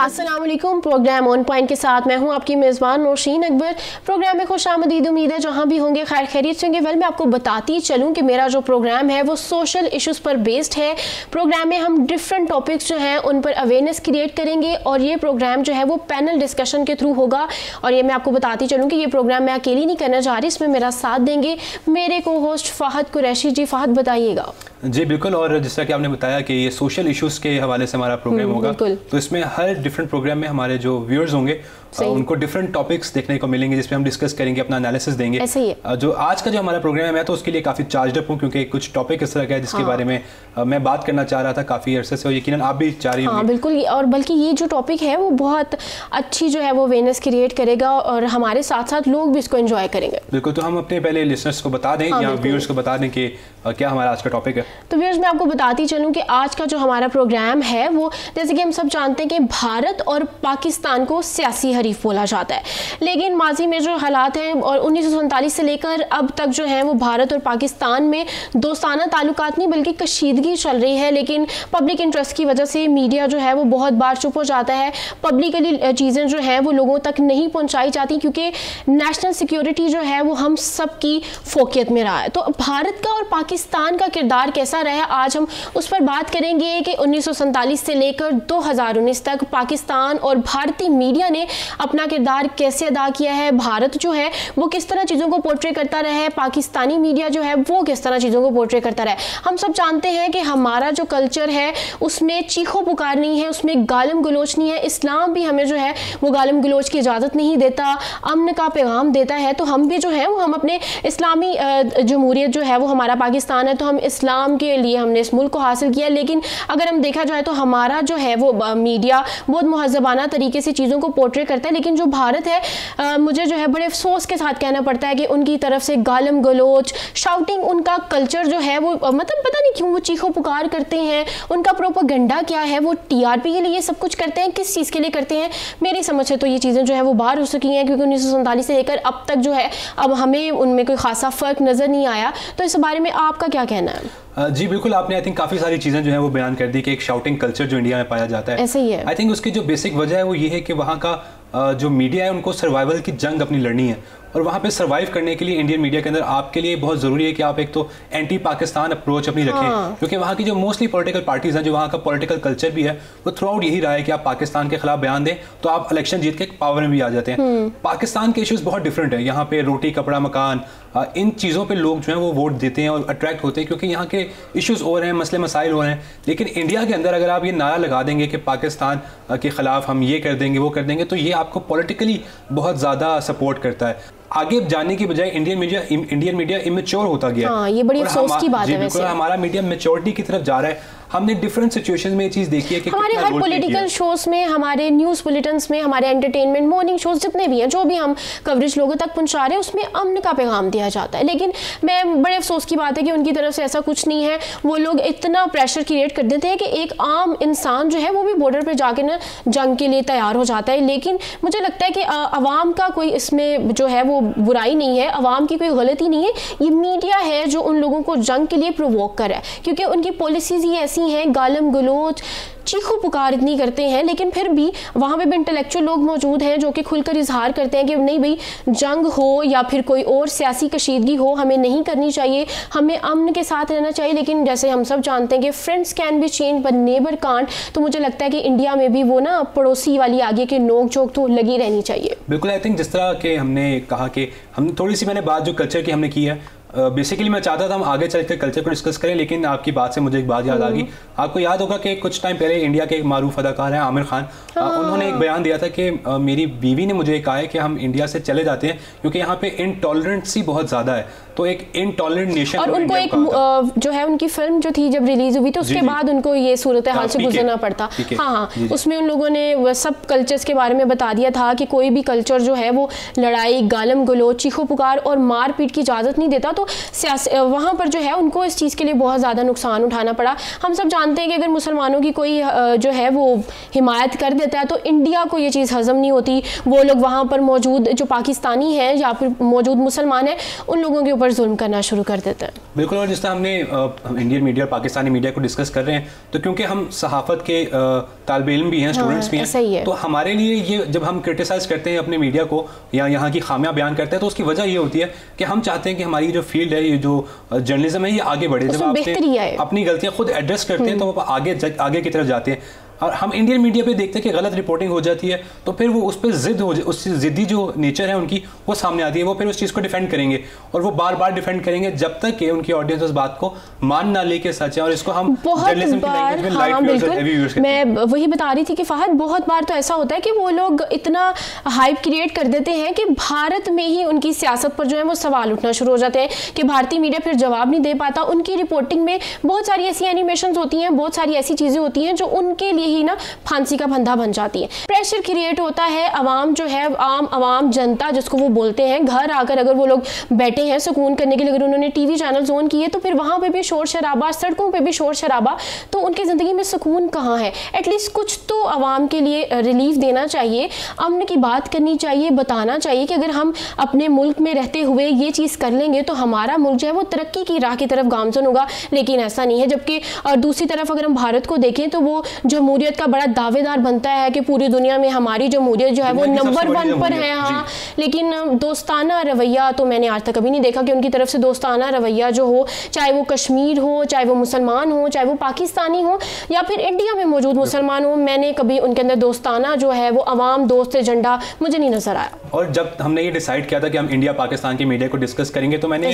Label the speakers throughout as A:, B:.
A: Aslam programme on point के साथ मैं हूँ आपकी मेज़बान नौशीन अकबर। प्रोग्राम में खुश आमदीद उम्मीद है जहाँ भी होंगे खैर खैरियत से होंगे। वेल मैं आपको बताती चलूँ कि मेरा जो प्रोग्राम है वो सोशल इश्यूज़ पर बेस्ड है। प्रोग्राम में हम डिफरेंट टॉपिक्स जो हैं उन पर अवेयरनेस क्रिएट करेंगे और ये प्रोग्राम जो है वो पैनल डिस्कशन के थ्रू होगा। और ये मैं आपको बताती चलूँ कि ये प्रोग्राम मैं अकेली नहीं करना चाह रही इसमें मेरा साथ देंगे मेरे को होस्ट फ़ाहद कुरैशी। जी फ़ाहद बताइएगा।
B: जी बिल्कुल। और जैसा कि आपने बताया कि ये सोशल इश्यूज़ के हवाले से हमारा प्रोग्राम हम्म, होगा तो इसमें हर डिफरेंट प्रोग्राम में हमारे जो व्यूअर्स होंगे उनको डिफरेंट टॉपिक्स देखने को मिलेंगे जिसपे हम डिस्कस करेंगे अपना एनालिसिस देंगे।
A: ऐसे ही
B: जो आज का जो हमारा प्रोग्राम है मैं तो उसके लिए काफ़ी चार्ज अप हूँ क्योंकि कुछ टॉपिक इस तरह का है जिसके हाँ। बारे में मैं बात करना चाह रहा था काफ़ी अरसे से और यकीन आप भी चाह रही
A: हाँ बिल्कुल। और बल्कि ये जो टॉपिक है वो बहुत अच्छी जो है वो अवेयरनेस क्रिएट करेगा और हमारे साथ साथ लोग भी इसको एंजॉय करेंगे।
B: बिल्कुल तो हम अपने पहले लिसनर्स को बता दें हाँ, या व्यूअर्स को बता दें कि क्या हमारा आज का टॉपिक है।
A: तो व्यूअर्स मैं आपको बताती चलूँ कि आज का जो हमारा प्रोग्राम है वो जैसे कि हम सब जानते हैं कि भारत और पाकिस्तान को सियासी हरीफ बोला जाता है। लेकिन माजी में जो हालात हैं और उन्नीस से लेकर अब तक जो है वो भारत और पाकिस्तान में दोस्ताना ताल्लुक नहीं, बल्कि कशीदगी चल रही है। लेकिन पब्लिक इंटरेस्ट की वजह से मीडिया जो है वो बहुत बार चुप हो जाता है। पब्लिकली चीज़ें जो हैं वो लोगों तक नहीं पहुँचाई जाती क्योंकि नेशनल सिक्योरिटी जो है वो हम सब की फोकियत में रहा है। तो भारत का और पाकिस्तान का किरदार कैसा रहा आज हम उस पर बात करेंगे कि उन्नीस से लेकर 2019 तक पाकिस्तान और भारतीय मीडिया ने अपना किरदार कैसे अदा किया है, भारत जो है, वो किस तरह चीज़ों को पोर्ट्रे करता रहा पाकिस्तानी मीडिया जो है, वो किस तरह चीज़ों को पोर्ट्रे करता रहा हम सब जानते हैं कि हमारा जो कल्चर है, उसमें चीखों पुकार नहीं है, उसमें गालम गलोच नहीं है। इस्लाम भी हमें जो है, वो गालम गलोच की इजाज़त नहीं देता, अमन का पैगाम देता है। तो हम भी जो है, वो हम अपने इस्लामी जमहूरियत जो है, वो हमारा पाकिस्तान है। तो हम इस्लाम के लिए हमने इस मुल्क को हासिल किया लेकिन अगर हम देखा जाए तो हमारा जो है, वो मीडिया बहुत महजबाना तरीके से चीज़ों को पोर्ट्रे करता है लेकिन जो भारत है आ, मुझे जो है बड़े अफसोस के साथ कहना पड़ता है कि उनकी तरफ़ से गालम गलोच शाउटिंग उनका कल्चर जो है वो मतलब पता नहीं क्यों वो चीखो पुकार करते हैं उनका प्रोपोगंडा क्या है वो टीआरपी के लिए सब कुछ करते हैं किस चीज़ के लिए करते हैं मेरी समझ से तो ये चीज़ें जो है वो बाहर हो सकी हैं क्योंकि उन्नीस से लेकर अब तक जो है अब हमें उनमें कोई खासा फ़र्क नज़र नहीं आया तो इस बारे में आपका क्या कहना है?
B: जी बिल्कुल आपने आई थिंक काफ़ी सारी चीज़ें जो है वो बयान कर दी कि एक शाउटिंग कल्चर जो इंडिया में पाया जाता है।
A: ऐसे ही है।
B: आई थिंक उसकी जो बेसिक वजह है वो ये है कि वहाँ का जो मीडिया है उनको सर्वाइवल की जंग अपनी लड़नी है। और वहाँ पे सर्वाइव करने के लिए इंडियन मीडिया के अंदर आपके लिए बहुत ज़रूरी है कि आप एक तो एंटी पाकिस्तान अप्रोच अपनी रखें हाँ। क्योंकि वहाँ की जो मोस्टली पॉलिटिकल पार्टीज़ हैं जो वहाँ का पॉलिटिकल कल्चर भी है वो थ्रू आउट यही रहा है कि आप पाकिस्तान के खिलाफ बयान दें तो आप इलेक्शन जीत के पावर में भी आ जाते हैं हम्म। पाकिस्तान के इश्यूज़ बहुत डिफरेंट है यहाँ पे रोटी कपड़ा मकान इन चीज़ों पे लोग जो है वो वोट देते हैं और अट्रैक्ट होते हैं क्योंकि यहाँ के इश्यूज़ और हैं मसले मसाइल हो रहे हैं लेकिन इंडिया के अंदर अगर आप ये नारा लगा देंगे कि पाकिस्तान के ख़िलाफ़ हम ये कर देंगे वो कर देंगे तो ये आपको पॉलिटिकली बहुत ज़्यादा सपोर्ट करता है आगे जाने की बजाय Indian media Indian media immature होता गया
A: हाँ, ये बड़ी अफसोस की बात है वैसे।
B: हमारा मीडिया मेच्योरिटी की तरफ़ जा रहा है। हमने डिफरेंट सिचुएशन में ये चीज़ देखी है कि
A: हमारे हर पॉलिटिकल शोज़ में हमारे न्यूज़ बुलेटिन में हमारे एंटरटेनमेंट मॉर्निंग शोज़ जितने भी हैं जो भी हम कवरेज लोगों तक पहुँचा रहे हैं उसमें अमन का पैगाम दिया जाता है। लेकिन मैं बड़े अफसोस की बात है कि उनकी तरफ़ से ऐसा कुछ नहीं है। वो लोग इतना प्रेशर क्रिएट कर देते हैं कि एक आम इंसान जो है वो भी बॉर्डर पर जाके ना जंग के लिए तैयार हो जाता है। लेकिन मुझे लगता है कि आवाम का कोई इसमें जो है वो बुराई नहीं है। आवाम की कोई गलती नहीं है। ये मीडिया है जो उन लोगों को जंग के लिए प्रोवोक कर रहा है। क्योंकि उनकी पॉलिसीज़ ही ऐसी हैं, गालम गलोच चीखो, पुकार इतनी करते हैं, लेकिन फिर भी वहाँ पे भी इंटेलेक्चुअल लोग मौजूद हैं जो कि खुलकर इजहार करते हैं कि नहीं भाई, जंग हो या फिर कोई और सियासी कशीदगी हो, हमें नहीं करनी चाहिए, हमें अमन के साथ रहना चाहिए, लेकिन जैसे हम सब जानते हैं कि friends can be change but neighbour can't तो मुझे लगता है कि इंडिया में भी वो ना पड़ोसी वाली आगे की नोक चोक तो लगी रहनी चाहिए।
B: बिल्कुल आई थिंक जिस तरह के हमने कहा कि हम, थोड़ी सी मैंने बात जो कल्चर की हमने की है बेसिकली uh, मैं चाहता था हम आगे चल के कल्चर को डिस्कस करें लेकिन आपकी बात से मुझे एक बात याद आ गई हम्म। आपको याद होगा कि कुछ टाइम पहले इंडिया के एक मारूफ अदाकार हैं आमिर खान हाँ। उन्होंने एक बयान दिया था कि मेरी बीवी ने मुझे कहा है कि हम इंडिया से चले जाते हैं क्योंकि यहाँ पे इनटॉलरेंसी बहुत ज़्यादा है तो एक इनटॉलरेंट नेशन
A: और उनको एक जो है उनकी फ़िल्म जो थी जब रिलीज़ हुई तो उसके बाद उनको ये सूरत हाल हाँ, से गुजरना पड़ता। हाँ हाँ। उसमें उन लोगों ने सब कल्चर्स के बारे में बता दिया था कि कोई भी कल्चर जो है वो लड़ाई गालम गलो चीखो पुकार और मार पीट की इजाज़त नहीं देता। तो वहाँ पर जो है उनको इस चीज़ के लिए बहुत ज़्यादा नुकसान उठाना पड़ा। हम सब जानते हैं कि अगर मुसलमानों की कोई जो है वो हिमायत कर देता है तो इंडिया को ये चीज़ हज़म नहीं होती। वो लोग वहाँ पर मौजूद जो पाकिस्तानी हैं या फिर मौजूद मुसलमान हैं उन लोगों के ऊपर जुल्म करना शुरू कर देते हैं
B: बिल्कुल और जिस तरह हमने इंडियन मीडिया और पाकिस्तानी मीडिया को डिस्कस कर रहे हैं तो क्योंकि हम सहाफ़त के तालब इल्म भी हैं स्टूडेंट्स हाँ, भी हैं है। तो हमारे लिए ये जब हम क्रिटिसाइज करते हैं अपने मीडिया को या यहाँ की खामियाँ बयान करते हैं तो उसकी वजह ये होती है कि हम चाहते हैं कि हमारी जो फ़ील्ड है ये जो जर्नलिज्म है ये आगे बढ़े जब आप अपनी गलतियाँ खुद एड्रेस करते हैं तो हम्म। आगे आगे की तरफ़ जाते हैं और हम इंडियन मीडिया पे देखते हैं कि गलत रिपोर्टिंग हो जाती है तो फिर वो उस पर जिद हो उस जिद्दी जो नेचर है उनकी वो सामने आती है वो फिर उस चीज़ को डिफेंड करेंगे। और वो बार बार डिफेंड करेंगे जब तक कि उनकी ऑडियंस उस बात को मान ना ले के सच है। और इसको हम
A: बहुत बार हाँ, बिल्कुल। मैं वही बता रही थी कि फहद बहुत बार तो ऐसा होता है कि वो लोग इतना हाइप क्रिएट कर देते हैं कि भारत में ही उनकी सियासत पर जो है वो सवाल उठना शुरू हो जाते हैं कि भारतीय मीडिया फिर जवाब नहीं दे पाता। उनकी रिपोर्टिंग में बहुत सारी ऐसी एनिमेशन होती हैं बहुत सारी ऐसी चीज़ें होती हैं जो उनके लिए ही ना फांसी का फंदा बन जाती है। प्रेशर क्रिएट होता है, आवाम जो है, आम, आवाम जनता जिसको वो बोलते हैं, घर आकर अगर वो लोग बैठे हैं सुकून करने के लिए, अगर उन्होंने टीवी चैनल ऑन किए तो फिर वहाँ पे भी शोर शराबा, सड़कों पे भी शोर शराबा तो उनकी ज़िंदगी में सुकून कहाँ है? एटलीस्ट कुछ तो आवाम के लिए रिलीफ देना चाहिए, अमन की बात करनी चाहिए, बताना चाहिए कि अगर हम अपने मुल्क में रहते हुए ये चीज़ कर लेंगे तो हमारा मुल्क जो है, वो तरक्की की राह की तरफ़ गामजन होगा। लेकिन ऐसा नहीं है, जबकि दूसरी तरफ़ अगर हम भारत को देखें तो वो जमहूरियत का बड़ा दावेदार बनता है कि पूरी दुनिया में हमारी जमहूरियत जो है वो नंबर वन पर है हाँ। लेकिन दोस्ताना रवैया तो मैंने आज तक कभी नहीं देखा कि उनकी तरफ़ से दोस्ताना रवैया जो हो चाहे वो कश्मीर हो चाहे वो मुसलमान हो चाहे वो पाकिस्तानी हो या फिर इंडिया में मौजूद मुसलमान हो मैंने कभी उनके अंदर दोस्ताना जो है वो अवाम दोस्त एजेंडा मुझे नहीं नज़र आया।
B: और जब हमने ये डिसाइड किया था कि हम इंडिया पाकिस्तान की मीडिया को डिस्कस करेंगे तो मैंने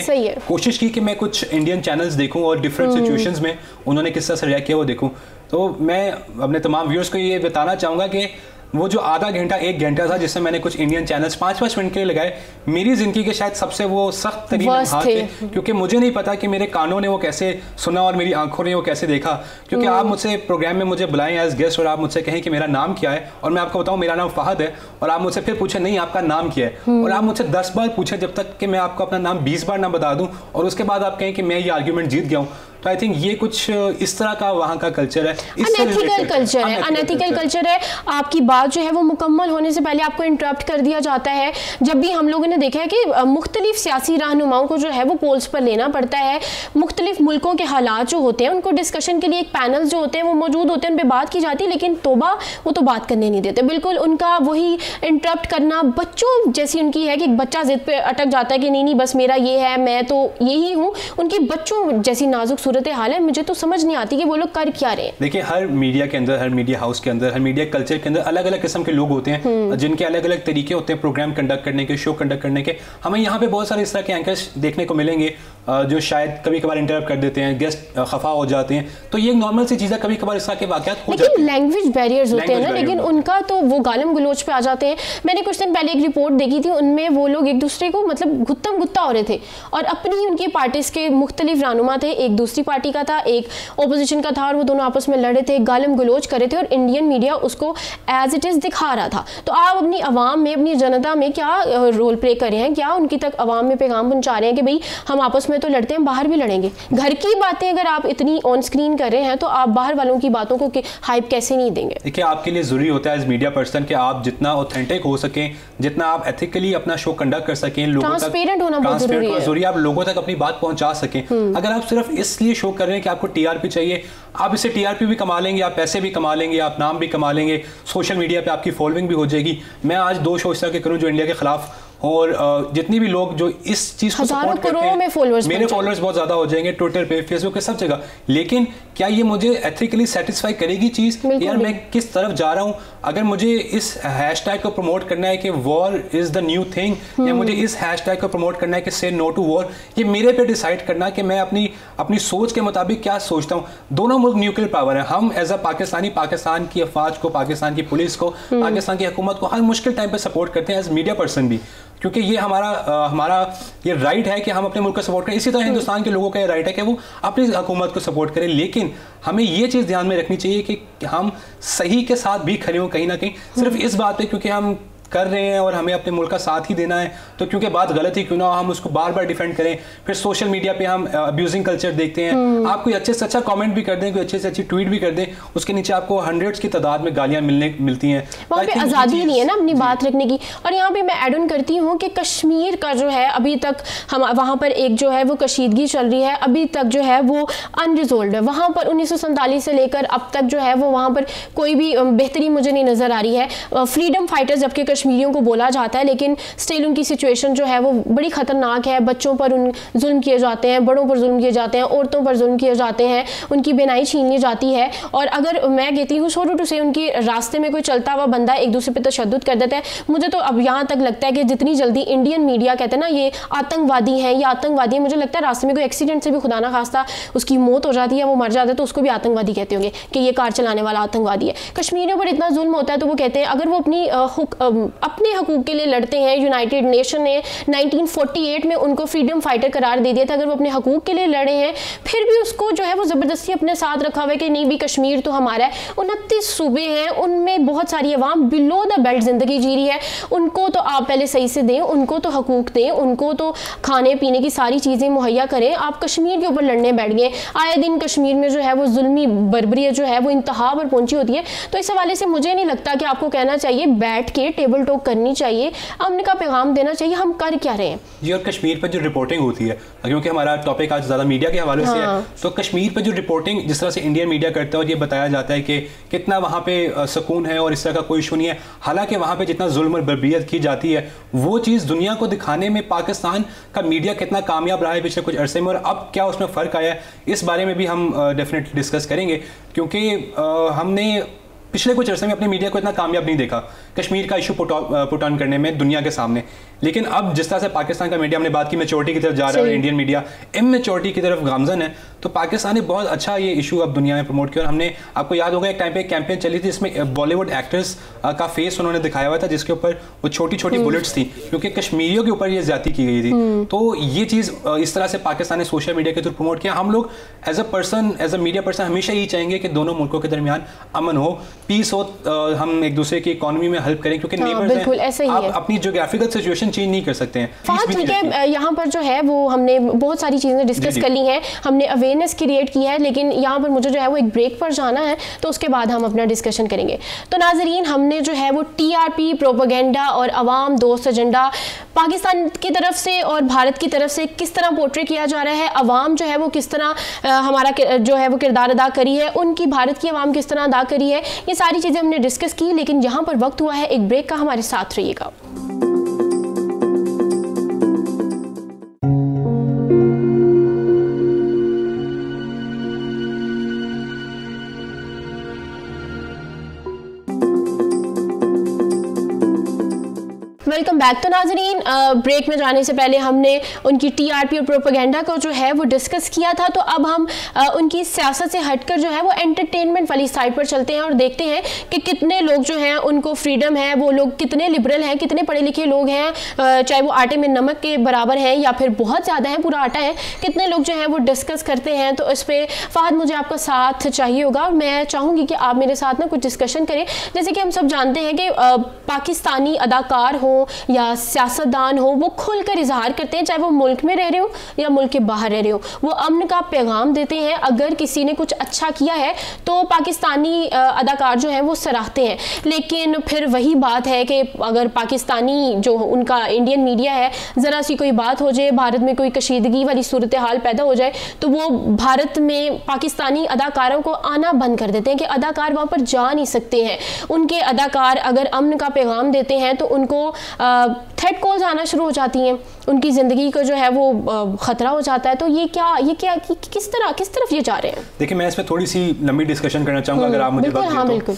B: कोशिश की कि मैं कुछ इंडियन चैनल्स देखूँ और डिफरेंट सिचुएशंस हम्म। में उन्होंने किस तरह से रिएक्ट किया वो देखूँ। तो मैं अपने तमाम व्यूअर्स को ये बताना चाहूँगा कि वो जो आधा घंटा एक घंटा था जिसमें मैंने कुछ इंडियन चैनल्स पाँच पाँच मिनट के लिए लगाए मेरी ज़िंदगी के शायद सबसे वो सख्त तरीन हाथ थे। क्योंकि मुझे नहीं पता कि मेरे कानों ने वो कैसे सुना और मेरी आँखों ने वो कैसे देखा। क्योंकि आप मुझसे प्रोग्राम में मुझे बुलाएँ एज गेस्ट और आप मुझसे कहें कि मेरा नाम क्या है और मैं आपको बताऊँ मेरा नाम फ़हद है और आप मुझसे फिर पूछे नहीं आपका नाम क्या है? हम्म। और आप मुझसे दस बार पूछे जब तक कि मैं आपको अपना नाम बीस बार ना बता दूँ और उसके बाद आप कहें कि मैं ये आर्ग्यूमेंट जीत गया हूँ। तो आई थिंक ये कुछ इस तरह का वहाँ का कल्चर है।
A: अनएथिकल कल्चर है अनएथिकल कल्चर है। आपकी बात जो है वो मुकम्मल होने से पहले आपको इंटरप्ट कर दिया जाता है। जब भी हम लोगों ने देखा है कि मुख्तलिफ़ सियासी रहनुमाओं को जो है वो पोल्स पर लेना पड़ता है मुख्तलिफ़ मुल्कों के हालात जो होते हैं उनको डिस्कशन के लिए एक पैनल जो होते हैं वो मौजूद होते हैं उन पर बात की जाती है लेकिन तोबा वो तो बात करने नहीं देते। बिल्कुल उनका वही इंटरप्ट करना बच्चों जैसी उनकी है कि बच्चा जिद पे अटक जाता है कि नहीं नहीं बस मेरा ये है मैं तो यही हूँ। उनकी बच्चों जैसी नाजुक सूरत हाल है मुझे तो समझ नहीं आती कि वो लोग कर क्या रहे
B: देखिए हर मीडिया के अंदर हर मीडिया हाउस के अंदर हर मीडिया कल्चर के अंदर अलग अलग किस्म के लोग होते हैं हम्म। जिनके अलग अलग तरीके होते हैं प्रोग्राम कंडक्ट करने के शो कंडक्ट करने के। हमें यहाँ पे बहुत सारे इस तरह के एंकर्स देखने को मिलेंगे जो शायद कभी कभार इंटरप्ट कर देते हैं गेस्ट खफा हो जाते हैं। तो ये नॉर्मल सी चीज़ है कभी कभार इस तरह के वाकत
A: हो लेकिन लैंग्वेज बैरियर्स होते हैं ना लेकिन उनका तो वो गालम गलोच पे आ जाते हैं। मैंने कुछ दिन पहले एक रिपोर्ट देखी थी उनमें वो लोग एक दूसरे को मतलब गुत्तम गुत्ता हो रहे थे और अपनी ही उनकी पार्टीज़ के मुख्तलिफ़ रानुमा थे एक दूसरी पार्टी का था एक ओपोजिशन का था और वो दोनों आपस में लड़े थे गालम गलोच कर रहे थे और इंडियन मीडिया उसको एज इट इज़ दिखा रहा था। तो आप अपनी आवाम में अपनी जनता में क्या रोल प्ले कर रहे हैं? क्या उनकी तक आवाम में पैगाम पहुँचा रहे हैं कि भाई हम आपस में तो लड़ते हैं बाहर भी लड़ेंगे? घर की बातें अगर आप इतनी ऑन स्क्रीन कर रहे हैं तो आप बाहर वालों की बातों को हाइप कैसे नहीं देंगे?
B: देखिए आपके लिए ज़रूरी होता है एज मीडिया पर्सन कि आप जितना ऑथेंटिक हो सकें जितना आप एथिकली अपना शो कंडक्ट कर सकें
A: लोगों तक होना बहुत ज़रूरी है।
B: ज़रूरी आप लोगों तक अपनी बात पहुँचा सकें। हम्म। अगर आप सिर्फ़ इसलिए शो कर रहे हैं कि आपको टीआरपी चाहिए। आप इसे टीआरपी भी कमा लेंगे, आप पैसे भी कमा लेंगे, आप नाम भी कमा लेंगे, सोशल मीडिया पे आपकी फॉलोइंग भी हो जाएगी। मैं आज दो शो इस तरह के करूँ जो इंडिया के खिलाफ और जितनी भी लोग जो इस चीज़ को सपोर्ट करते हैं मेरे फॉलोअर्स बहुत ज़्यादा हो जाएँगे ट्विटर पे फेसबुक पे सब जगह। लेकिन क्या ये मुझे एथिकली सेटिस्फाई करेगी चीज़? यार मैं किस तरफ़ जा रहा हूँ? अगर मुझे इस हैशटैग को प्रमोट करना है कि war is the new thing या हम्म। मुझे इस हैशटैग को प्रमोट करना है कि से नो टू वॉर ये मेरे पे डिसाइड करना कि मैं अपनी अपनी सोच के मुताबिक क्या सोचता हूँ। दोनों मुल्क न्यूक्लियर पावर है। हम एज अ पाकिस्तानी पाकिस्तान की अफवाज को पाकिस्तान की पुलिस को हम्म। पाकिस्तान की हुकूमत को हर मुश्किल टाइम पर सपोर्ट करते हैं एज मीडिया पर्सन भी। क्योंकि ये हमारा आ, हमारा ये राइट है कि हम अपने मुल्क को सपोर्ट करें। इसी तरह हिंदुस्तान के लोगों का ये राइट है कि वो अपनी हुकूमत को सपोर्ट करें लेकिन हमें ये चीज़ ध्यान में रखनी चाहिए कि हम सही के साथ भी खड़े हों कहीं ना कहीं। सिर्फ़ इस बात पे क्योंकि हम कर रहे हैं और हमें अपने मुल्क का साथ ही देना है। तो क्योंकि बात गलत ही क्यों ना हम उसको बार बार डिफेंड करें। फिर सोशल मीडिया पे हम अब्यूजिंग कल्चर देखते हैं। हम्म। आप कोई अच्छे से अच्छा कमेंट भी कर दें कोई अच्छे से अच्छी ट्वीट भी कर दें उसके नीचे आपको हंड्रेड्स की तादाद में गालियाँ मिलने मिलती हैं।
A: वहाँ पे आज़ादी नहीं है ना अपनी बात रखने की। और यहाँ पे मैं एड ऑन करती हूँ कि कश्मीर का जो है अभी तक हम वहाँ पर एक जो है वो कशीदगी चल रही है। अभी तक जो है वो अनरिजोल्व है। वहाँ पर उन्नीस से लेकर अब तक जो है वो वहाँ पर कोई भी बेहतरी मुझे नहीं नज़र आ रही है। फ्रीडम फाइटर्स जबकि कश्मीरियों को बोला जाता है, लेकिन स्टिल उनकी सिचुएशन जो है वो बड़ी ख़तरनाक है। बच्चों पर उन जुल्म किए जाते हैं, बड़ों पर जुल्म किए जाते हैं, औरतों पर जुल्म किए जाते हैं, उनकी बेनाई छीन ली जाती है। और अगर मैं कहती हूँ छोटू टू से उनकी रास्ते में कोई चलता हुआ बंदा एक दूसरे पर तशद कर देता है, मुझे तो अब यहाँ तक लगता है कि जितनी जल्दी इंडियन मीडिया कहते हैं ना, ये आतंकवादी हैं, या आतंकवादी है, मुझे लगता है रास्ते में कोई एक्सीडेंट से भी खुदा ना खास्ता उसकी मौत हो जाती है, वो मर जाता है तो उसको भी आतंकवादी कहते होंगे कि ये कार चलाने वाला आतंकवादी है। कश्मीरियों पर इतना जुल्म होता है तो वो कहते हैं, अगर वो अपनी अपने हकूक के लिए लड़ते हैं। यूनाइटेड नेशन ने 1948 में उनको फ्रीडम फाइटर करार दे दिया था। अगर वो अपने हकूक के लिए लड़े हैं, फिर भी उसको जो है वो ज़बरदस्ती अपने साथ रखा हुआ है कि नहीं, भी कश्मीर तो हमारा है। उनतीस सूबे हैं, उनमें बहुत सारी अवाम बिलो द बेल्ट ज़िंदगी जी रही है। उनको तो आप पहले सही से दें, उनको तो हकूक दें, उनको तो खाने पीने की सारी चीज़ें मुहैया करें। आप कश्मीर के ऊपर लड़ने बैठ गए। आए दिन कश्मीर में जो है वो जुल्मी बरबरी जो है वो इंतहा पर पहुँची होती है। तो इस हवाले से मुझे नहीं लगता कि आपको कहना चाहिए बैठ के टेबल टॉक करनी चाहिए अमन का पैगाम देना चाहिए हम कर क्या रहे हैं
B: जी और कश्मीर पर जो रिपोर्टिंग होती है क्योंकि हमारा टॉपिक आज ज़्यादा मीडिया के हवाले हाँ। से है हाँ। तो कश्मीर पर जो रिपोर्टिंग जिस तरह से इंडियन मीडिया करता है और ये बताया जाता है कि कितना वहाँ पे सुकून है और इस तरह का कोई इशू नहीं है हालाँकि वहाँ पे जितना जुल्म और बरबियत की जाती है वो चीज़ दुनिया को दिखाने में पाकिस्तान का मीडिया कितना कामयाब रहा है पिछले कुछ अरसे में और अब क्या उसमें फ़र्क आया है इस बारे में भी हम डेफिनेटली डिस्कस करेंगे क्योंकि हमने पिछले कुछ अरसे में अपने मीडिया को इतना कामयाब नहीं देखा। कश्मीर का इशू पुट ऑन करने में, दुनिया के सामने। लेकिन अब जिस तरह से पाकिस्तान का मीडिया हमने बात की मेचोरिटी की तरफ़ जा रहा है इंडियन मीडिया इमेच्योरिटी की तरफ़ गामजन है तो पाकिस्तान ने बहुत अच्छा ये इशू अब दुनिया में प्रमोट किया। और हमने आपको याद होगा एक टाइम पे एक कैंपेन चली थी जिसमें बॉलीवुड एक्टर्स का फेस उन्होंने दिखाया हुआ था जिसके ऊपर वो छोटी छोटी बुलेट्स। थी क्योंकि कश्मीरियों के ऊपर ये ज़्यादा की गई थी। हम्म। तो ये चीज़ इस तरह से पाकिस्तान ने सोशल मीडिया के थ्रू प्रमोट किया। हम लोग as a person as a media person हमेशा यही चाहेंगे कि दोनों मुल्कों के दरमियान अमन हो पीस हो हम एक दूसरे की इकोनॉमी में हेल्प करें क्योंकि
A: नेबर्स हाँ,
B: हैं आप अपनी जोग्राफिकल सिचुएशन चेंज नहीं कर सकते हैं।
A: ठीक है यहाँ पर जो है वो हमने बहुत सारी चीज़ें डिस्कस कर ली हैं। हमने अवेयरनेस क्रिएट की है लेकिन यहाँ पर मुझे जो है वो एक ब्रेक पर जाना है तो उसके बाद हम अपना डिस्कशन करेंगे। तो नाजरीन हमने जो है वो टी आर पी प्रोपोगेंडा और अवाम दोस्त एजेंडा पाकिस्तान की तरफ़ से और भारत की तरफ़ से किस तरह पोर्ट्रे किया जा रहा है अवाम जो है वो किस तरह हमारा जो है वो किरदार अदा करी है उनकी भारत की अवाम किस तरह अदा करी है ये सारी चीज़ें हमने डिस्कस की लेकिन यहाँ पर वक्त हुआ है एक ब्रेक का हमारे साथ रहिएगा। वेलकम बैक तो नाजरीन ब्रेक में जाने से पहले हमने उनकी टीआरपी और प्रोपोगेंडा को जो है वो डिस्कस किया था। तो अब हम आ, उनकी सियासत से हटकर जो है वो एंटरटेनमेंट वाली साइड पर चलते हैं और देखते हैं कि कितने लोग जो हैं उनको फ्रीडम है वो लोग कितने लिबरल हैं कितने पढ़े लिखे लोग हैं चाहे वो आटे में नमक के बराबर हैं या फिर बहुत ज़्यादा है पूरा आटा है कितने लोग जो हैं वो डिस्कस करते हैं। तो इस पर फ़ाद मुझे आपका साथ चाहिए होगा और मैं चाहूँगी कि आप मेरे साथ ना कुछ डिस्कशन करें। जैसे कि हम सब जानते हैं कि पाकिस्तानी अदाकार हों या सियासतदान हो, वो खुलकर इजहार करते हैं, चाहे वो मुल्क में रह रहे हो या मुल्क के बाहर रह रहे हो। वो अमन का पैगाम देते हैं, अगर किसी ने कुछ अच्छा किया है तो पाकिस्तानी अदाकार जो हैं, वो सराहते हैं। लेकिन फिर वही बात है कि अगर पाकिस्तानी जो उनका इंडियन मीडिया है, ज़रा सी कोई बात हो जाए, भारत में कोई कशीदगी वाली सूरत हाल पैदा हो जाए तो वो भारत में पाकिस्तानी अदाकारों को आना बंद कर देते हैं कि अदाकार वहाँ पर जा नहीं सकते हैं। उनके अदाकार अगर अमन का पैगाम देते हैं तो उनको थ्रेड कॉल्स आना शुरू हो जाती हैं? उनकी ज़िंदगी को जो है वो ख़तरा हो जाता है। तो ये क्या ये क्या कि, कि, किस तरह किस तरफ़ ये जा रहे हैं?
B: देखिए मैं इस पर थोड़ी सी लंबी डिस्कशन करना चाहूँगा अगर आप मुझे बात हाँ, बिल्कुल।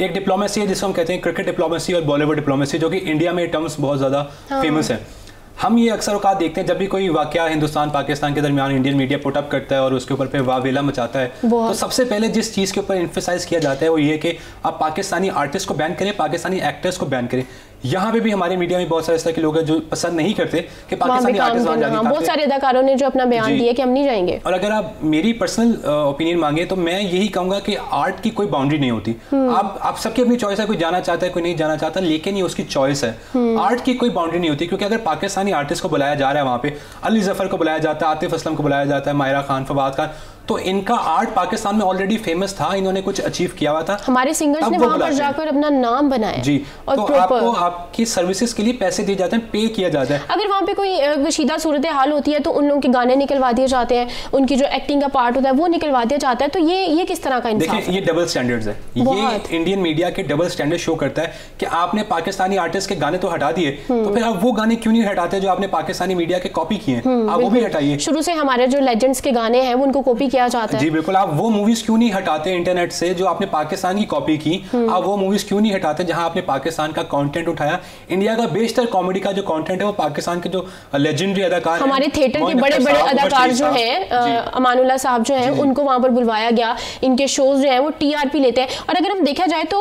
B: एक डिप्लोमेसी है जिसको हम कहते हैं क्रिकेट डिप्लोमेसी और बॉलीवुड डिप्लोमेसी जो कि इंडिया में टर्म्स बहुत ज़्यादा फ़ेमस हाँ। है। हम ये अक्सर औकात देखते हैं जब भी कोई वाक्य हिंदुस्तान पाकिस्तान के दरमियान इंडियन मीडिया पुटअप करता है और उसके ऊपर फिर वावेला मचाता है। तो सबसे पहले जिस चीज़ के ऊपर इन्फोसाइज किया जाता है वो ये कि आप पाकिस्तानी आर्टिस्ट को बैन करें पाकिस्तानी एक्टर्स को बैन करें। यहाँ पे भी हमारे मीडिया में बहुत सारे इस तरह के लोग हैं जो पसंद नहीं करते कि पाकिस्तानी आर्टिस्ट वहाँ जाने
A: हाँ, बहुत सारे अदाकारों ने जो अपना बयान दिया कि हम नहीं जाएँगे।
B: और अगर आप मेरी पर्सनल ओपिनियन मांगे तो मैं यही कहूँगा कि आर्ट की कोई बाउंड्री नहीं होती। हम्म। आप आप सबकी अपनी चॉइस है कोई जाना चाहता है कोई नहीं जाना चाहता लेकिन ये उसकी चॉइस है। आर्ट हम्म। की कोई बाउंड्री नहीं होती क्योंकि अगर पाकिस्तानी आर्टिस्ट को बुलाया जा रहा है वहाँ पे अली ज़फ़र को बुलाया जाता है आतिफ असलम को बुलाया जाता है मायरा खान फवाद खान तो इनका आर्ट पाकिस्तान में ऑलरेडी फ़ेमस था इन्होंने कुछ अचीव किया हुआ था।
A: हमारे सिंगर्स ने वहाँ पर जाकर अपना नाम बनाया
B: जी और तो आपको आपकी सर्विसेज़ के लिए पैसे दिए जाते हैं पे किया जाता है।
A: अगर वहाँ पे कोई शीदा सूरत हाल होती है तो उन लोगों के गाने निकलवा दिए जाते हैं उनकी जो एक्टिंग का पार्ट होता है वो निकलवा दिया जाता है। तो ये ये किस तरह का
B: देखिए ये डबल स्टैंडर्ड्स है। ये इंडियन मीडिया के डबल स्टैंडर्ड शो करता है कि आपने पाकिस्तानी आर्टिस्ट के गाने तो हटा दिए तो। फिर आप वो गाने क्यों नहीं हटाते जो आपने पाकिस्तानी मीडिया के कॉपी किए हैं? हम्म, आप वो भी हटाइए।
A: शुरू से हमारे जो लेजेंड्स के गाने हैं वो उनको कॉपी किया जाता है।
B: जी बिल्कुल। आप वो मूवीज़ क्यों नहीं हटाते इंटरनेट से जो आपने पाकिस्तान की कॉपी की? हम्म। आप वो मूवीज़ क्यों नहीं हटाते जहाँ आपने पाकिस्तान का कंटेंट उठाया? इंडिया का बेशतर कॉमेडी का जो कंटेंट है वो पाकिस्तान के जो लेजेंडरी अदाकार
A: हमारे थिएटर के बड़े बड़े अदाकार जो है अमानुल्ला साहब जो है उनको वहाँ पर बुलवाया गया। इनके शोज़ जो है वो टीआरपी लेते हैं। और अगर हम देखा जाए तो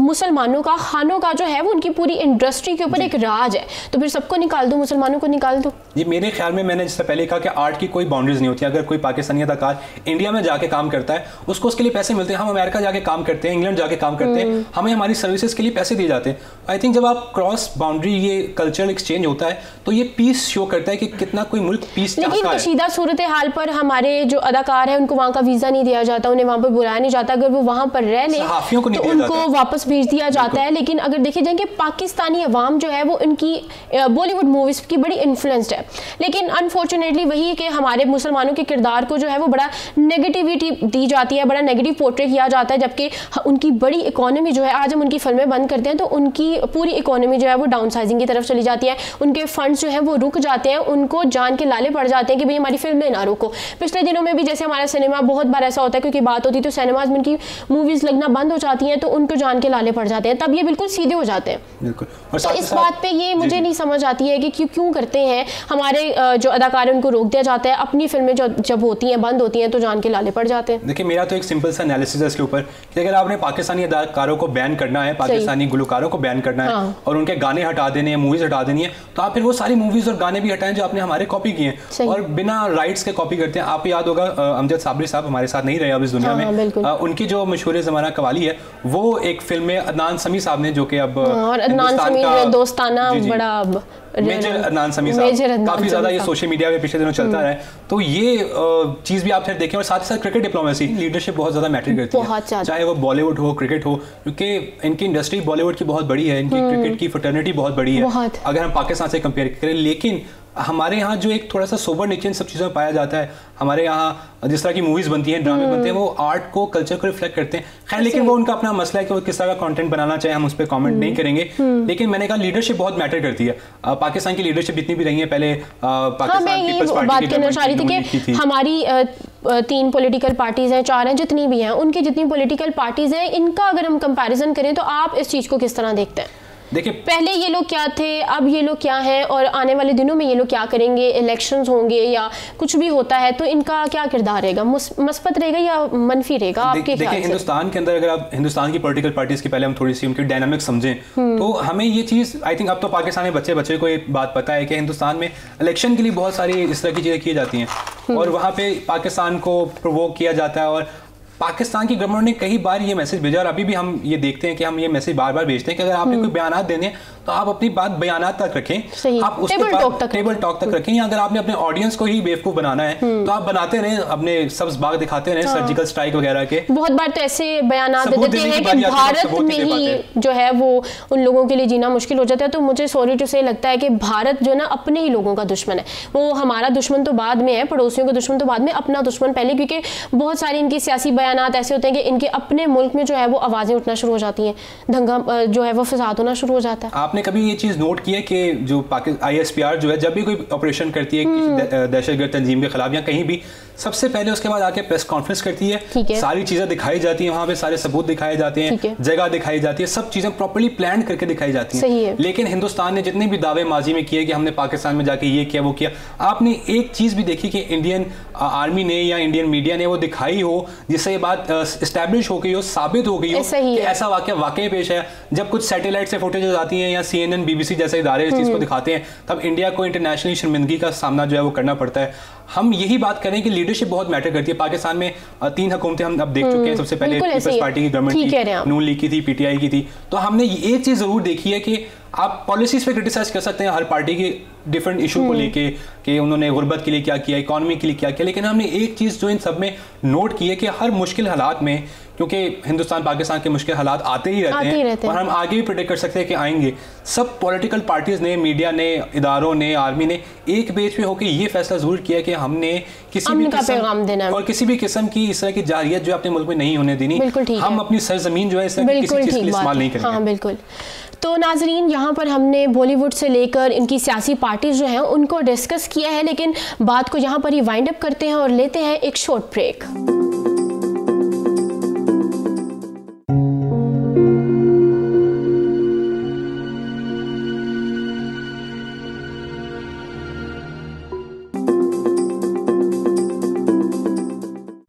A: मुसलमानों का खानों का जो है वो उनकी पूरी इंडस्ट्री के ऊपर एक राज है। तो फिर सबको निकाल दो मुसलमानों को निकाल दो।
B: ये मेरे ख्याल में मैंने जिससे पहले कहा कि आर्ट की कोई बाउंड्रीज नहीं होती। अगर कोई पाकिस्तानी अदाकार इंडिया में जाके काम करता है उसको उसके लिए पैसे मिलते हैं। हम अमेरिका जाके काम करते हैं इंग्लैंड जाके काम करते हैं। हम्म। हमें हमारी सर्विसेज़ के लिए पैसे दिए जाते हैं। आई थिंक जब आप क्रॉस बाउंड्री ये कल्चरल एक्सचेंज होता है तो ये पीस शो करता है कि कितना कोई मुल्क पीस
A: लेकिन कशीदा सूरत हाल पर हमारे जो अदाकार हैं उनको वहाँ का वीज़ा नहीं दिया जाता उन्हें वहाँ पर बुलाया नहीं जाता। अगर वो वहाँ पर रह लें तो उनको वापस भेज दिया जाता है। लेकिन अगर देखे जाए कि पाकिस्तानी अवाम जो है वो उनकी बॉलीवुड मूवीज़ की बड़ी इन्फ्लुएंस्ड है। लेकिन अनफॉर्चुनेटली वही कि हमारे मुसलमानों के किरदार को जो है वो बड़ा नेगेटिविटी दी जाती है बड़ा नेगेटिव पोर्ट्रेट किया जाता है जबकि उनकी बड़ी इकोनॉमी जो है आज हम उनकी फ़िल्में बंद करते हैं तो उनकी पूरी इकोनॉमी जो है वो डाउन साइजिंग की तरफ़ चली जाती है। उनके फंड्स जो है वो रुक जाते हैं उनको जान के लाले पड़ जाते हैं कि भाई हमारी फ़िल्में ना रुको। पिछले दिनों में भी जैसे हमारा सिनेमा बहुत बार ऐसा होता है क्योंकि बात होती है तो सिनेमाज में उनकी मूवीज़ लगना बंद हो जाती हैं तो उनको जान के लाले पड़ जाते हैं तब ये बिल्कुल सीधे हो जाते हैं। तो इस बात पर ये मुझे नहीं समझ आती है कि क्यों क्यों करते हैं हमारे जो अदाकार उनको रोक दिया जाता है अपनी फ़िल्में जो जब होती हैं बंद होती हैं तो जान के लाले पड़ जाते हैं।
B: देखिए मेरा तो एक सिंपल सा एनालिसिस है इसके ऊपर कि अगर आपने पाकिस्तानी अदाकारों को बैन करना है पाकिस्तानी गुलकारों को बैन करना है हाँ। और उनके गाने हटा देने हैं मूवीज़ हटा देनी है तो आप फिर वो सारी मूवीज़ और गाने भी हटाएँ जो आपने हमारे कॉपी किए हैं। और बिना राइट्स के कॉपी करते हैं। आप याद होगा अमजद साबरी साहब हमारे साथ नहीं रहे अब इस दुनिया हाँ, में। हाँ, उनकी जो मशहूर जमाना कवाली है वो एक फ़िल्म में अदनान समी साहब ने जो कि अब
A: दोस्ताना बड़ा
B: मेजर अदनान समी साहब काफ़ी ज़्यादा ये सोशल मीडिया पे पिछले दिनों चलता रहा है। तो ये चीज़ भी आप फिर देखें और साथ ही साथ क्रिकेट डिप्लोमेसी लीडरशिप बहुत ज़्यादा मैटर करती है। चाहे वो बॉलीवुड हो क्रिकेट हो क्योंकि इनकी इंडस्ट्री बॉलीवुड की बहुत बड़ी है इनकी क्रिकेट हम्म। की फटर्निटी बहुत बड़ी है। अगर हम पाकिस्तान से कंपेयर करें लेकिन हमारे यहाँ जो एक थोड़ा सा सोबर नेचर इन सब चीज़ों में पाया जाता है। हमारे यहाँ जिस तरह की मूवीज़ बनती हैं ड्रामे बनते हैं वो आर्ट को कल्चर को रिफ्लेक्ट करते हैं। खैर लेकिन वो उनका अपना मसला है कि वो किस तरह का कंटेंट बनाना चाहे हम उस पर कॉमेंट नहीं हम्म। करेंगे। हम्म। लेकिन मैंने कहा लीडरशिप बहुत मैटर करती है। पाकिस्तान की लीडरशिप जितनी भी रही है पहले हाँ,
A: की हमारी तीन पॉलिटिकल पार्टीज़ हैं चार हैं जितनी भी हैं उनकी जितनी पॉलिटिकल पार्टीज़ हैं इनका अगर हम कंपैरिजन करें तो आप इस चीज़ को किस तरह देखते हैं? देखिए पहले ये लोग क्या थे? अब ये लोग क्या हैं? और आने वाले दिनों में ये लोग क्या करेंगे? इलेक्शंस होंगे या कुछ भी होता है तो इनका क्या किरदार रहेगा? मस्बत रहेगा या मनफी रहेगा? आपके
B: देखिए हिंदुस्तान के अंदर अगर आप हिंदुस्तान की पॉलिटिकल पार्टीज़ की पहले हम थोड़ी सी उनकी डायनामिक समझें हम्म। तो हमें ये चीज़ आई थिंक अब तो पाकिस्तान में बच्चे बच्चे को एक बात पता है कि हिंदुस्तान में इलेक्शन के लिए बहुत सारी इस तरह की चीज़ें की जाती हैं। हम्म। और वहाँ पे पाकिस्तान को प्रोवोक किया जाता है और पाकिस्तान की गवर्नमेंट ने कई बार ये मैसेज भेजा और अभी भी हम ये देखते हैं कि हम ये मैसेज बार बार भेजते हैं कि अगर आपने हम्म। कोई बयान देने तो आप अपनी बात बयान तक रखें। आप उसके टेबल टॉक तक टेबल टॉक तक रखें। अगर आपने अपने ऑडियंस को ही बेवकूफ़ बनाना है हम्म। तो आप बनाते रहे अपने सब्ज बाग दिखाते रहे सर्जिकल। स्ट्राइक वगैरह के।
A: बहुत बार तो ऐसे बयान देते हैं कि भारत में ही जो है वो उन लोगों के लिए जीना मुश्किल हो जाता है। तो मुझे सॉरी टू से लगता है कि भारत जो है ना अपने ही लोगों का दुश्मन है। वो हमारा दुश्मन तो बाद में है पड़ोसियों का दुश्मन तो बाद में अपना दुश्मन पहले क्योंकि बहुत सारे इनके सियासी बयान ऐसे होते हैं कि इनके अपने मुल्क में जो है वो आवाज़ें उठना शुरू हो जाती हैं। दंगा जो है वो फसाद होना शुरू हो जाता है।
B: आपने कभी ये चीज़ नोट की है कि जो आई एस पी आर जो है जब भी कोई ऑपरेशन करती है दहशतगर्द दहशत गर्द तंजीम के खिलाफ या कहीं भी सबसे पहले उसके बाद आके प्रेस कॉन्फ्रेंस करती है,
A: है।
B: सारी चीज़ें दिखाई जाती है वहाँ पे सारे सबूत दिखाए जाते हैं। जगह दिखाई जाती है। सब चीज़ें प्रॉपरली प्लान करके दिखाई जाती
A: है।
B: लेकिन हिंदुस्तान ने जितने भी दावे माजी में किए कि हमने पाकिस्तान में जाके ये किया वो किया आपने एक चीज़ भी देखी कि इंडियन आर्मी ने या इंडियन मीडिया ने वो दिखाई हो जिससे ये बात स्टैब्लिश हो गई हो साबित हो गई हो कि ऐसा वाक्य वाकई पेश है। जब कुछ सैटेलाइट से फुटेजेस आती हैं या सी एन एन बीबीसी जैसे इदारे इस चीज़ को हम्म। दिखाते हैं तब इंडिया को इंटरनेशनली शर्मिंदगी का सामना जो है वो करना पड़ता है। हम यही बात करें कि लीडरशिप बहुत मैटर करती है। पाकिस्तान में तीन हुकूमतें हम अब देख चुके हैं। हम्म, सबसे पहले पीपल्स पार्टी की गवर्नमेंट थी नून लीग की थी पीटीआई की थी। तो हमने ये चीज़ ज़रूर देखी है कि आप पॉलिसीज़ पे क्रिटिसाइज कर सकते हैं हर पार्टी के डिफरेंट इशू को हम्म। लेके कि उन्होंने गुर्बत के लिए क्या किया इकोनॉमी के लिए क्या किया। लेकिन हमने एक चीज़ जो इन सब में नोट की है कि हर मुश्किल हालात में क्योंकि हिंदुस्तान पाकिस्तान के मुश्किल हालात आते ही रहते, हैं, रहते हैं। और हम आगे भी प्रिडिक्ट कर सकते हैं कि आएँगे। सब पॉलिटिकल पार्टीज़ ने मीडिया ने इदारों ने आर्मी ने एक बेच पे होकर ये फैसला ज़रूर किया कि हमने किसी भी किस्म और किसी भी किस्म की इस तरह की जारियत जो अपने मुल्क में नहीं होने देनी हम अपनी सरजमीन जो है इस तरह किसी चीज़ के इस्तेमाल नहीं करेंगे।
A: हाँ, बिल्कुल। तो नाजरीन यहाँ पर हमने बॉलीवुड से लेकर इनकी सियासी पार्टीज़ जो हैं उनको डिस्कस किया है लेकिन बात को यहाँ पर ही वाइंड अप करते हैं और लेते हैं एक शॉर्ट ब्रेक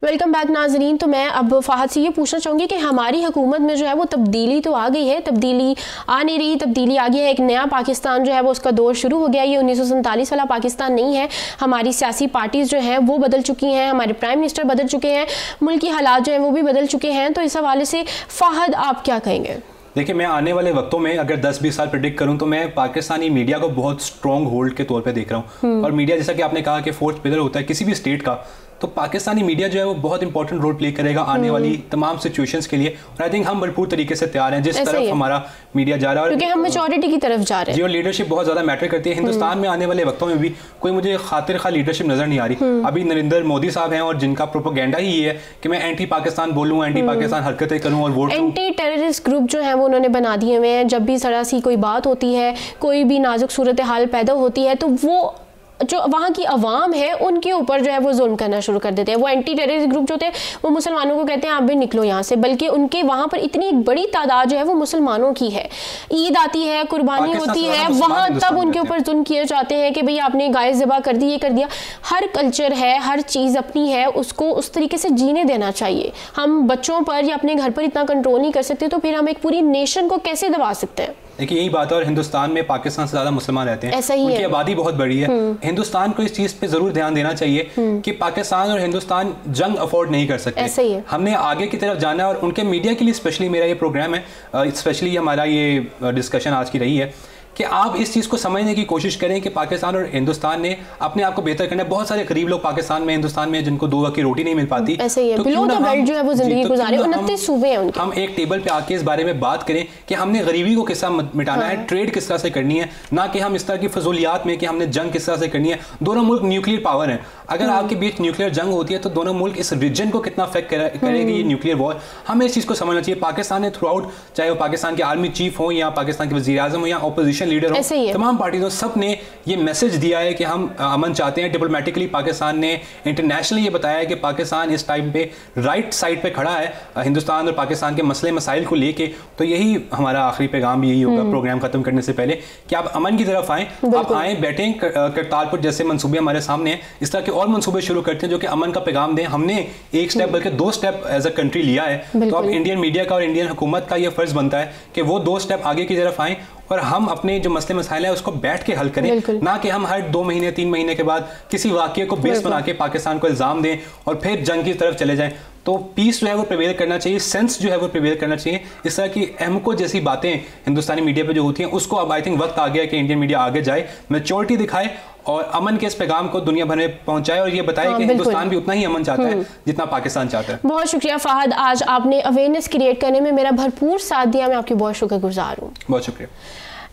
A: वेलकम बैक नाजरीन। तो मैं अब फ़ाहद से ये पूछना चाहूँगी कि हमारी हुकूमत में जो है वो तब्दीली तो आ गई है तब्दीली आ नहीं रही तब्दीली आ गई है। एक नया पाकिस्तान जो है वो उसका दौर शुरू हो गया ये उन्नीस वाला पाकिस्तान नहीं है। हमारी सियासी पार्टीज़ जो हैं वो बदल चुकी हैं हमारे प्राइम मिनिस्टर बदल चुके हैं मुल्क की हालात जो हैं वो भी बदल चुके हैं। तो इस हवाले से फ़ाहद आप क्या कहेंगे?
B: देखिए मैं आने वाले वक्तों में अगर 10-20 साल प्रिडिक्ट करूँ तो मैं पाकिस्तानी मीडिया को बहुत स्ट्रॉन्ग होल्ड के तौर पे देख रहा हूँ। हम्म। और मीडिया जैसा कि आपने कहा कि फोर्थ पिलर होता है किसी भी स्टेट का तो पाकिस्तानी मीडिया जो है वो बहुत इंपॉर्टेंट रोल प्ले करेगा आने हम्म। वाली तमाम सिचुएशंस के लिए और आई थिंक हम भरपूर तरीके से तैयार हैं जिस तरफ़ है। हमारा मीडिया जा रहा है
A: क्योंकि हम मेजोरिटी की तरफ़ जा रहे हैं
B: जी लीडरशिप बहुत ज़्यादा मैटर करती है हम्म। हिंदुस्तान में आने वाले वक्तों में भी कोई मुझे खातिर खा लीडरशिप नज़र नहीं आ रही हम्म। अभी नरेंद्र मोदी साहब हैं और जिनका प्रोपोगेंडा ही ये है कि मैं एंटी पाकिस्तान बोलूँ एंटी पाकिस्तान हरकतें करूँ और वोट
A: एंटी टेररिस्ट ग्रुप जो है वो उन्होंने बना दिए हुए हैं जब भी जरा सी कोई बात होती है कोई भी नाजुक सूरत हाल पैदा होती है तो वो जो वहाँ की आवाम है उनके ऊपर जो है वो जुल्म करना शुरू कर देते हैं। वो एंटी टेररिस्ट ग्रुप जो थे वो मुसलमानों को कहते हैं आप भी निकलो यहाँ से। बल्कि उनके वहाँ पर इतनी बड़ी तादाद जो है वो मुसलमानों की है। ईद आती है कुर्बानी होती है वहाँ तब उनके ऊपर जुल्म किए जाते हैं कि भाई आपने गाय जबा कर दी ये कर दिया। हर कल्चर है हर चीज़ अपनी है उसको उस तरीके से जीने देना चाहिए। हम बच्चों पर या अपने घर पर इतना कंट्रोल नहीं कर सकते तो फिर हम एक पूरी नेशन को कैसे दबा सकते हैं?
B: देखिए यही बात है और हिंदुस्तान में पाकिस्तान से ज़्यादा मुसलमान रहते हैं।
A: ऐसा ही
B: उनकी आबादी बहुत बड़ी है। हम्म। हिंदुस्तान को इस चीज़ पे ज़रूर ध्यान देना चाहिए हम्म। कि पाकिस्तान और हिंदुस्तान जंग अफोर्ड नहीं कर सकते।
A: ऐसा ही है।
B: हमने आगे की तरफ़ जाना है और उनके मीडिया के लिए स्पेशली मेरा ये प्रोग्राम है स्पेशली हमारा ये डिस्कशन आज की रही है। कि आप इस चीज़ को समझने की कोशिश करें कि पाकिस्तान और हिंदुस्तान ने अपने आप को बेहतर करना है। बहुत सारे गरीब लोग पाकिस्तान में हिंदुस्तान में जिनको दो वक्त की रोटी नहीं मिल पाती।
A: ऐसे ही है। तो जो है वो ज़िंदगी तो गुजारे। उनतीस सूबे हैं
B: हम एक टेबल पे आके इस बारे में बात करें कि हमने गरीबी को किस तरह मिटाना है ट्रेड हाँ। किस तरह से करनी है ना कि हम इस तरह की फजूलियात में कि हमने जंग किस तरह से करनी है। दोनों मुल्क न्यूक्लियर पावर है। अगर हाँ। आपके बीच न्यूक्लियर जंग होती है तो दोनों मुल्क इस रीजन को कितना अफेक्ट करेगी ये न्यूक्लियर वॉर हमें इस चीज़ को समझना चाहिए। पाकिस्तान ने थ्रू आउट चाहे वो पाकिस्तान के आर्मी चीफ हो या पाकिस्तान के वजी अजम हो या अपोजिशन लीडर हो तमाम पार्टीजों सबने ये मैसेज दिया है कि हम अमन चाहते हैं डिप्लोमेटिकली पाकिस्तान ने इंटरनेशनली ये बताया है कि पाकिस्तान इस टाइम पे राइट साइड पे खड़ा है हिंदुस्तान और पाकिस्तान के मसले मसाइल को लेके। तो यही हमारा आखिरी पैगाम यही होगा प्रोग्राम हम्म। खत्म करने से पहले कि आप अमन की तरफ़ आए। आप आए बैठे करतारपुर जैसे मनसूबे हमारे सामने हैं। इस तरह के और मनसूबे शुरू करते हैं जो कि अमन का पैगाम दें। हमने एक स्टेप बल्कि दो स्टेप एज अ कंट्री लिया है। तो अब इंडियन मीडिया का और इंडियन हुकूमत का यह फ़र्ज़ बनता है कि वो दो स्टेप आगे की तरफ़ आए और हम अपने जो मसले मसाइल है उसको बैठ के हल करें। ना कि हम हर दो महीने तीन महीने के बाद किसी वाक्य को बेस बना के पाकिस्तान को इल्ज़ाम दें और फिर जंग की तरफ़ चले जाएँ। तो पीस जो है वो प्रिवेल करना चाहिए सेंस जो है वो प्रिवेल करना चाहिए। इस तरह की अहमको जैसी बातें हिंदुस्तानी मीडिया पे जो होती हैं उसको अब आई थिंक वक्त आ गया कि इंडियन मीडिया आगे जाए। मेचोरिटी दिखाए और अमन के इस पैगाम को दुनिया भर में पहुँचाए और ये बताए हाँ, कि हिंदुस्तान भी उतना ही अमन चाहता है हम्म। जितना पाकिस्तान चाहता है।
A: बहुत शुक्रिया फाहद। आज आपने अवेयरनेस क्रिएट करने में मेरा भरपूर साथ दिया। मैं आपकी बहुत शुक्रगुजार हूँ।
B: बहुत शुक्रिया।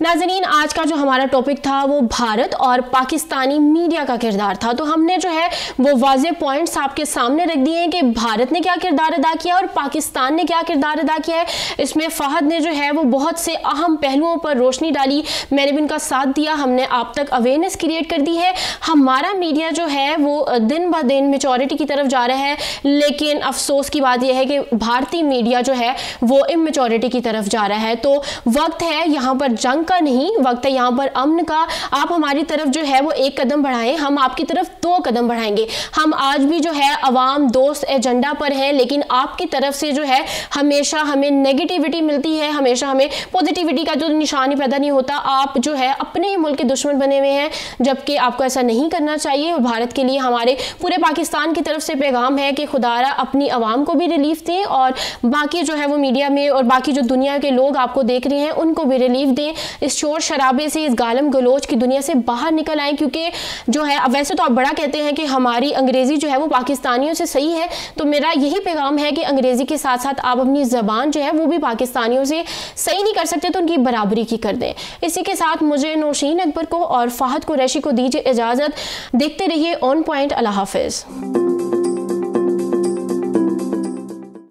A: नाजनीन आज का जो हमारा टॉपिक था वो भारत और पाकिस्तानी मीडिया का किरदार था। तो हमने जो है वो वाजे पॉइंट्स आपके सामने रख दिए हैं कि भारत ने क्या किरदार अदा किया और पाकिस्तान ने क्या किरदार अदा किया है। इसमें फ़हद ने जो है वो बहुत से अहम पहलुओं पर रोशनी डाली। मैंने भी उनका साथ दिया, हमने आप तक अवेयरनेस क्रिएट कर दी है। हमारा मीडिया जो है वो दिन ब दिन मेचोरिटी की तरफ़ जा रहा है। लेकिन अफसोस की बात यह है कि भारतीय मीडिया जो है वो इमेचोरिटी की तरफ़ जा रहा है। तो वक्त है यहाँ पर जंग का नहीं, वक्त है यहाँ पर अमन का। आप हमारी तरफ़ जो है वो एक कदम बढ़ाएँ, हम आपकी तरफ़ दो कदम बढ़ाएँगे। हम आज भी जो है अवाम, दोस्त, एजेंडा पर हैं, लेकिन आपकी तरफ़ से जो है हमेशा हमें नेगेटिविटी मिलती है, हमेशा हमें पॉजिटिविटी का जो निशान ही पैदा नहीं होता। आप जो है अपने ही मुल्क के दुश्मन बने हुए हैं, जबकि आपको ऐसा नहीं करना चाहिए। और भारत के लिए हमारे पूरे पाकिस्तान की तरफ़ से पैगाम है कि खुदारा अपनी आवाम को भी रिलीफ दें और बाकी जो है वो मीडिया में और बाकी जो दुनिया के लोग आपको देख रहे हैं, उनको भी रिलीफ दें। इस शोर शराबे से, इस गालम गलोच की दुनिया से बाहर निकल आए, क्योंकि जो है वैसे तो आप बड़ा कहते हैं कि हमारी अंग्रेज़ी जो है, वो पाकिस्तानियों से सही है तो मेरा यही पैगाम है कि अंग्रेज़ी के साथ साथ आप अपनी ज़बान जो है, वो भी पाकिस्तानियों से सही नहीं कर सकते तो उनकी बराबरी की कर दें। इसी के साथ मुझे नौशीन अकबर को और फ़ाहद कुरैशी को दीजिए इजाज़त। देखते रहिए ऑन पॉइंट अल्लाह हाफिज़।